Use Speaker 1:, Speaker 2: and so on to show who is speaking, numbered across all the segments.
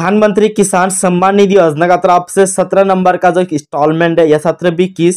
Speaker 1: प्रधानमंत्री किसान सम्मान निधि योजना का तरफ़ से सत्रह नंबर का जो इंस्टॉलमेंट है, यह सत्रह बी किस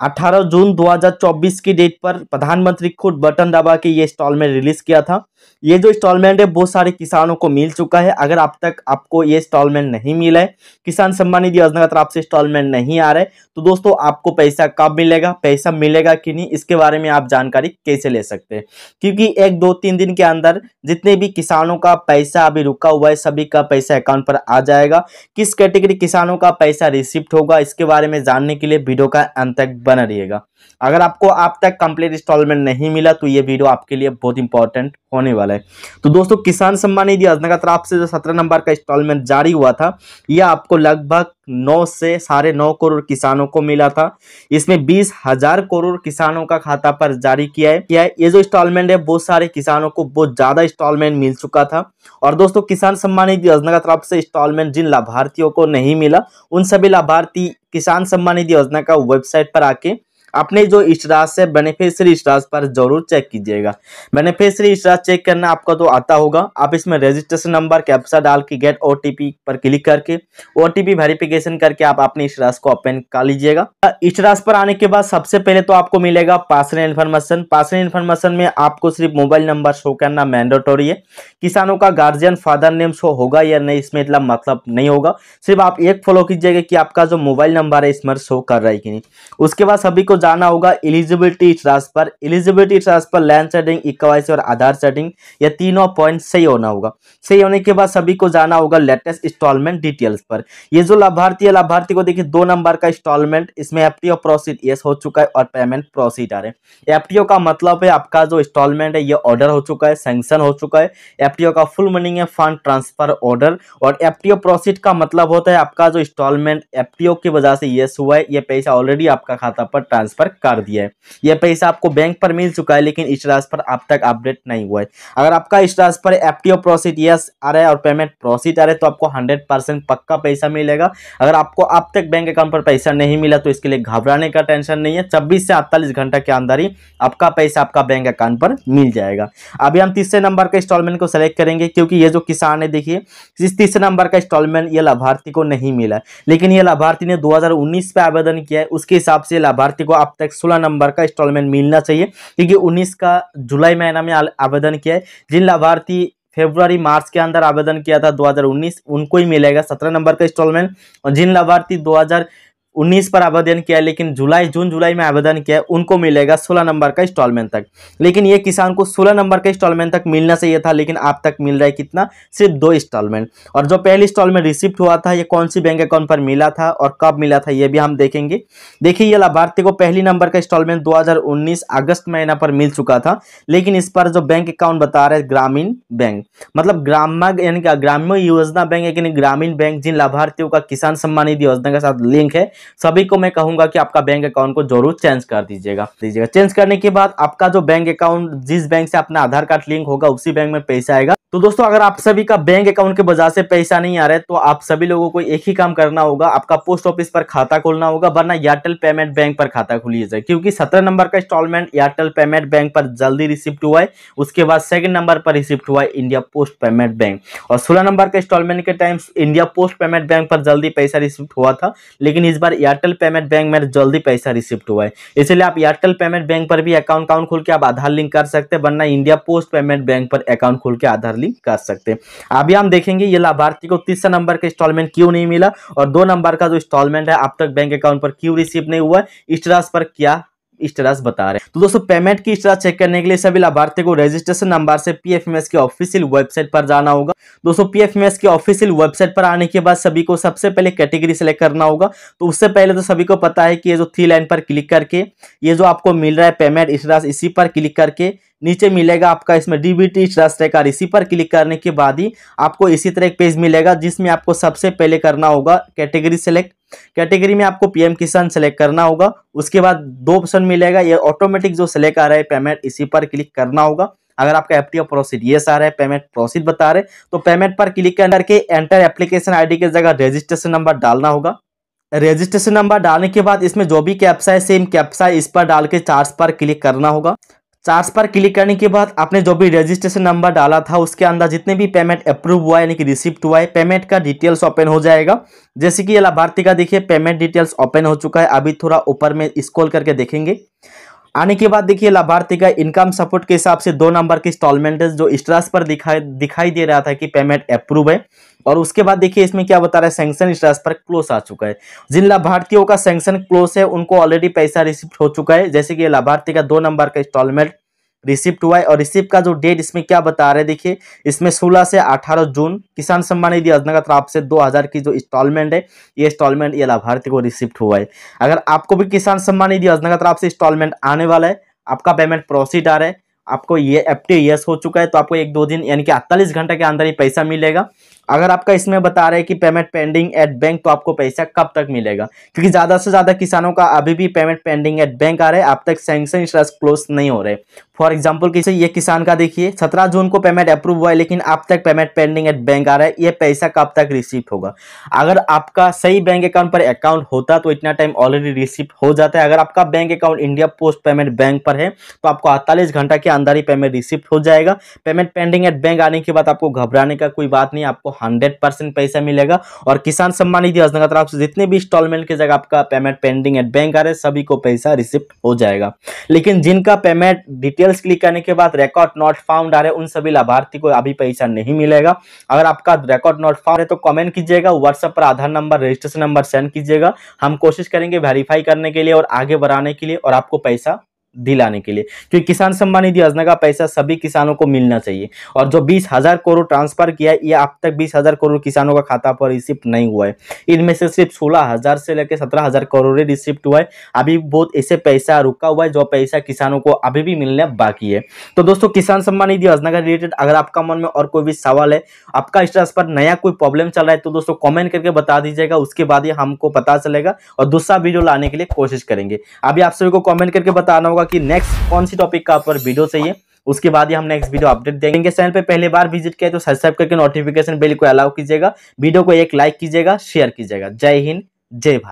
Speaker 1: 18 जून 2024 की डेट पर प्रधानमंत्री खुद बटन दबा के ये इंस्टॉलमेंट रिलीज़ किया था। ये जो इंस्टॉलमेंट है, बहुत सारे किसानों को मिल चुका है। अगर अब तक आपको ये इंस्टॉलमेंट नहीं मिला है, किसान सम्मान निधि योजना की तरफ़ से इंस्टॉलमेंट नहीं आ रहा है तो दोस्तों, आपको पैसा कब मिलेगा? पैसा मिलेगा कि नहीं? इसके बारे में आप जानकारी कैसे ले सकते हैं? क्योंकि एक, दो, तीन दिन के अंदर जितने भी किसानों का पैसा अभी रुका हुआ है, सभी का पैसा अकाउंट पर आ जाएगा। किस कैटेगरी किसानों का पैसा रिसिप्ट होगा, इसके बारे में जानने के लिए वीडियो का अंत तक बना रहिएगा। अगर आपको आप तक कंप्लीट इंस्टॉलमेंट नहीं मिला तो ये वीडियो आपके लिए बहुत इंपॉर्टेंट होने वाला है। तो दोस्तों, किसान सम्मान निधि योजना का तरफ़ से जो सत्रह नंबर का इंस्टॉलमेंट जारी हुआ था यह आपको लगभग नौ से साढ़े नौ करोड़ किसानों को मिला था। इसमें बीस हज़ार करोड़ किसानों का खाता पर जारी किया है। किया है ये जो इंस्टॉलमेंट है, बहुत सारे किसानों को बहुत ज़्यादा इंस्टॉलमेंट मिल चुका था। और दोस्तों, किसान सम्मान निधि योजना का तरफ़ से इंस्टॉलमेंट जिन लाभार्थियों को नहीं मिला, उन सभी लाभार्थी किसान सम्मान निधि योजना का वेबसाइट पर आके अपने जो स्टास है बेनिफिशियरी स्टास पर ज़रूर चेक कीजिएगा। बेनिफिशियरी स्टास चेक करना आपका तो आता होगा। आप इसमें रजिस्ट्रेशन नंबर कैप्सा डाल के गेट ओटीपी पर क्लिक करके ओ वेरिफिकेशन करके आप अपने स्टास को ओपन कर लीजिएगा। स्टास पर आने के बाद सबसे पहले तो आपको मिलेगा पर्सनल इन्फॉर्मेशन पर्सनल इन्फॉर्मेशन में आपको सिर्फ़ मोबाइल नंबर शो करना मैंडेटोरी है। किसानों का गार्जियन फादर नेम शो होगा या नहीं, इसमें इतना मतलब नहीं होगा। सिर्फ़ आप एक फॉलो कीजिएगा कि आपका जो मोबाइल नंबर है, इसमें शो कर रहा है कि नहीं। उसके बाद सभी को जाना होगा eligibility transfer eligibility transfer land setting इक्वाइसी और आधार सेटिंग ये तीनों पॉइंट सही होना होगा। सही होने के बाद सभी को जाना होगा लेटेस्ट इंस्टॉलमेंट डिटेल्स पर। ये जो लाभार्थी है, लाभार्थी को देखिए, दो नंबर का इंस्टॉलमेंट इसमें एफटीओ प्रोसीड यस हो चुका है और पेमेंट प्रोसीड आ रहे हैं। एफटीओ का मतलब है आपका जो इंस्टॉलमेंट है, ये ऑर्डर हो चुका है सेंक्शन हो चुका है। एफटीओ का फुल मीनिंग है फंड ट्रांसफ़र ऑर्डर और एफटीओ प्रोसीड का मतलब होता है आपका जो इंस्टॉलमेंट एफटीओ की वजह से यस हुआ है, ये पैसा ऑलरेडी आपका खाता पर ट्रांसफ़र ट्रांसफ़र कर दिया है। यह पैसा आपको बैंक पर मिल चुका है, लेकिन इस ट्रांसफ़र अब तक अपडेट नहीं हुआ है। अगर आपका इस ट्रांसफ़र एफटीओ प्रोसीड यस आ रहा है और पेमेंट प्रोसीड आ रहा है तो आपको हंड्रेड परसेंट पक्का पैसा मिलेगा। अगर आपको अब तक बैंक अकाउंट पर पैसा नहीं मिला तो इसके लिए घबराने का टेंशन नहीं है। छब्बीस से अड़तालीस घंटा के अंदर ही आपका पैसा आपका बैंक अकाउंट पर मिल जाएगा। अभी हम तीसरे नंबर का इंस्टॉलमेंट को सेलेक्ट करेंगे, क्योंकि ये जो किसान है, देखिए, इस तीसरे नंबर का इंस्टॉलमेंट ये लाभार्थी को नहीं मिला लेकिन ये लाभार्थी ने 2019 पे आवेदन किया है, उसके हिसाब से लाभार्थी को अब तक सोलह नंबर का इंस्टॉलमेंट मिलना चाहिए। क्योंकि उन्नीस का जुलाई महीना में आवेदन किया है। जिन लाभार्थी फेब्रुआरी, मार्च के अंदर आवेदन किया था 2019 उनको ही मिलेगा सत्रह नंबर का इंस्टॉलमेंट और जिन लाभार्थी 2000 उन्नीस पर आवेदन किया, लेकिन जुलाई, जून, जुलाई में आवेदन किया, उनको मिलेगा सोलह नंबर का इंस्टॉलमेंट तक। लेकिन ये किसान को सोलह नंबर का इंस्टॉलमेंट तक मिलना चाहिए था, लेकिन आप तक मिल रहा है कितना? सिर्फ़ दो इंस्टॉलमेंट और जो पहली इंस्टॉलमेंट रिसिप्ट हुआ था, ये कौन सी बैंक अकाउंट पर मिला था और कब मिला था, ये भी हम देखेंगे। देखिए, ये लाभार्थी को पहली नंबर का इंस्टॉलमेंट दो हज़ार उन्नीस अगस्त महीना पर मिल चुका था, लेकिन इस पर जो बैंक अकाउंट बता रहे ग्रामीण बैंक मतलब ग्राम्य, यानी ग्राम्य योजना बैंक यानी ग्रामीण बैंक जिन लाभार्थियों का किसान सम्मान निधि योजना के साथ लिंक है सभी को मैं कहूँगा कि आपका बैंक अकाउंट को ज़रूर चेंज कर दीजिएगा। दीजिएगा। चेंज करने के बाद आपका जो बैंक अकाउंट, जिस बैंक से अपना आधार कार्ड लिंक होगा, उसी बैंक में पैसा आएगा। तो दोस्तों, अगर आप सभी का बैंक अकाउंट के वजह से पैसा नहीं आ रहा है तो आप सभी लोगों को एक ही काम करना होगा। आपका पोस्ट ऑफ़िस पर खाता खोलना होगा, वरना एयरटेल पेमेंट बैंक पर खाता खोलिए जाए क्योंकि सत्रह नंबर का इंस्टॉलमेंट एयरटेल पेमेंट बैंक पर जल्दी रिसिप्ट हुआ है, उसके बाद सेकंड नंबर पर रिसिप्ट हुआ है इंडिया पोस्ट पेमेंट बैंक और सोलह नंबर का इंस्टॉलमेंट के time India post payment bank पर जल्दी पैसा रिसिप्ट हुआ था, लेकिन इस बार एयरटेल पेमेंट बैंक में जल्दी पैसा रिसिप्ट हुआ है। इसलिए आप एयरटेल पेमेंट बैंक पर भी अकाउंट अकाउंट खोल के आप आधार लिंक कर सकते हैं, वरना इंडिया पोस्ट पेमेंट बैंक पर अकाउंट खोल के आधार लिंक कर सकते हैं। अभी हम देखेंगे ये लाभार्थी को तीसरा नंबर का इंस्टॉलमेंट क्यों नहीं मिला और दो नंबर का जो इंस्टॉलमेंट है, अब तक बैंक अकाउंट पर क्यों रिसीव नहीं हुआ इस पर क्या स्टेटस बता रहे हैं। तो दोस्तों पेमेंट की स्टेटस चेक करने के लिए सभी लाभार्थी को रजिस्ट्रेशन नंबर से पीएफएमएस के ऑफिशियल वेबसाइट पर जाना होगा। दोस्तों पीएफएमएस के ऑफिशियल वेबसाइट पर आने के बाद सभी को सबसे पहले कैटेगरी सेलेक्ट करना होगा। तो उससे पहले तो सभी को पता है कि ये जो थ्री लाइन पर क्लिक करके, ये जो आपको मिल रहा है पेमेंट स्टेटस इसी पर क्लिक करके नीचे मिलेगा आपका इसमें डीबीटी ट्रस्ट रहेगा इसी पर क्लिक करने के बाद ही आपको इसी तरह एक पेज मिलेगा जिसमें आपको सबसे पहले करना होगा कैटेगरी सेलेक्ट। कैटेगरी में आपको पीएम किसान सेलेक्ट करना होगा। उसके बाद दो ऑप्शन मिलेगा, ये ऑटोमेटिक जो सेलेक्ट आ रहा है पेमेंट, इसी पर क्लिक करना होगा। अगर आपका एफ़ प्रोसीड ये रहा है पेमेंट प्रोसीड बता रहे तो पेमेंट पर क्लिक करके एंटर एप्लीकेशन आईडी की जगह रजिस्ट्रेशन नंबर डालना होगा। रजिस्ट्रेशन नंबर डालने के बाद इसमें जो भी कैप्सा है सेम कैप्सा इस पर डाल के चार्ज पर क्लिक करना होगा। चार्ज पर क्लिक करने के बाद आपने जो भी रजिस्ट्रेशन नंबर डाला था, उसके अंदर जितने भी पेमेंट अप्रूव हुआ है, यानी कि रिसिप्ट हुआ है पेमेंट का डिटेल्स ओपन हो जाएगा। जैसे कि लाभार्थी का देखिए पेमेंट डिटेल्स ओपन हो चुका है। अभी थोड़ा ऊपर में स्क्रॉल करके देखेंगे। आने के बाद देखिए, लाभार्थी का इनकम सपोर्ट के हिसाब से दो नंबर की इंस्टॉलमेंट जो स्ट्रास पर दिखाई दिखाई दे रहा था कि पेमेंट अप्रूव है। और उसके बाद देखिए, इसमें क्या बता रहा है सेंक्शन स्ट्रास पर क्लोज आ चुका है। जिन लाभार्थियों का सेंक्शन क्लोज है, उनको ऑलरेडी पैसा रिसिप्ट हो चुका है। जैसे कि लाभार्थी का दो नंबर का इंस्टॉलमेंट रिसिप्ट हुआ है। और रिसिप्ट का जो डेट इसमें क्या बता रहे हैं, देखिए, इसमें 16 से 18 जून किसान सम्मान निधि योजना का तरफ़ से 2000 की जो इंस्टॉलमेंट है, ये इंस्टॉलमेंट ये लाभार्थी को रिसिप्ट हुआ है। अगर आपको भी किसान सम्मान निधि योजना का तरफ़ से इंस्टॉलमेंट आने वाला है, आपका पेमेंट प्रोसीड आ रहा है, आपको ये एफ़ टी हो चुका है तो आपको एक दो दिन यानी कि अड़तालीस घंटे के अंदर ही पैसा मिलेगा। अगर आपका इसमें बता रहे हैं कि पेमेंट पेंडिंग एट बैंक तो आपको पैसा कब तक मिलेगा? क्योंकि ज़्यादा से ज़्यादा किसानों का अभी भी पेमेंट पेंडिंग एट बैंक आ रहा है, अब तक सैंक्शन इंश्योरेंस क्लोज नहीं हो रहे। फॉर एग्ज़ाम्पल किसी, ये किसान का देखिए, सत्रह जून को पेमेंट अप्रूव हुआ है, लेकिन अब तक पेमेंट पेंडिंग एट बैंक आ रहा है, ये पैसा कब तक रिसीव होगा? अगर आपका सही बैंक अकाउंट पर अकाउंट होता तो इतना टाइम ऑलरेडी रिसीव हो जाता है। अगर आपका bank account India post payment bank पर है तो आपको अड़तालीस घंटा के अंदर ही पेमेंट रिसीव हो जाएगा। पेमेंट पेंडिंग एट बैंक आने के बाद आपको घबराने का कोई बात नहीं, आपको हंड्रेड परसेंट पैसा मिलेगा। और किसान सम्मान निधि योजना की जितने भी इंस्टॉलमेंट की जगह आपका पेमेंट पेंडिंग एट बैंक आ रहे सभी को पैसा रिसिप्ट हो जाएगा। लेकिन जिनका पेमेंट डिटेल्स क्लिक करने के बाद रिकॉर्ड नॉट फाउंड आ रहे उन सभी लाभार्थी को अभी पैसा नहीं मिलेगा। अगर आपका रिकॉर्ड नॉट फाउंड है तो कमेंट कीजिएगा व्हाट्सएप पर Aadhaar number registration number send कीजिएगा। हम कोशिश करेंगे वेरीफाई करने के लिए और आगे बढ़ाने के लिए और आपको पैसा दिलाने के लिए। क्योंकि किसान सम्मान निधि योजना का पैसा सभी किसानों को मिलना चाहिए। और जो बीस हज़ार करोड़ ट्रांसफ़र किया है, ये अब तक बीस हज़ार करोड़ किसानों का खाता पर रिसिप्ट नहीं हुआ है। इनमें से सिर्फ़ सोलह हज़ार से लेकर सत्रह हज़ार करोड़ रिसिप्ट हुआ है। अभी बहुत ऐसे पैसा रुका हुआ है, जो पैसा किसानों को अभी भी मिलने बाकी है। तो दोस्तों, किसान सम्मान निधि योजना का रिलेटेड अगर आपका मन में और कोई भी सवाल है, आपका इस पर नया कोई प्रॉब्लम चल रहा है तो दोस्तों कॉमेंट करके बता दीजिएगा। उसके बाद ही हमको पता चलेगा और दूसरा वीडियो लाने के लिए कोशिश करेंगे। अभी आप सभी को कॉमेंट करके बताना होगा कि नेक्स्ट कौन सी टॉपिक का पर वीडियो चाहिए? उसके बाद ही हम नेक्स्ट वीडियो अपडेट देंगे। चैनल पे पहले बार विज़िट किया तो सब्सक्राइब करके नोटिफिकेशन बिल को अलाउ कीजिएगा। वीडियो को एक लाइक कीजिएगा शेयर कीजिएगा। जय हिंद, जय भारत।